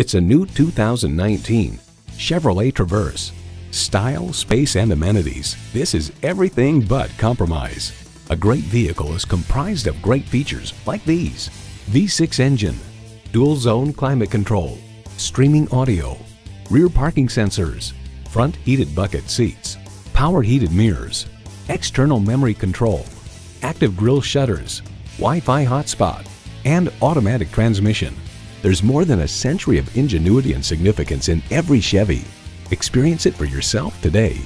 It's a new 2019 Chevrolet Traverse. Style, space, and amenities. This is everything but compromise. A great vehicle is comprised of great features like these. V6 engine, dual zone climate control, streaming audio, rear parking sensors, front heated bucket seats, power heated mirrors, external memory control, active grille shutters, Wi-Fi hotspot, and automatic transmission. There's more than a century of ingenuity and significance in every Chevy. Experience it for yourself today.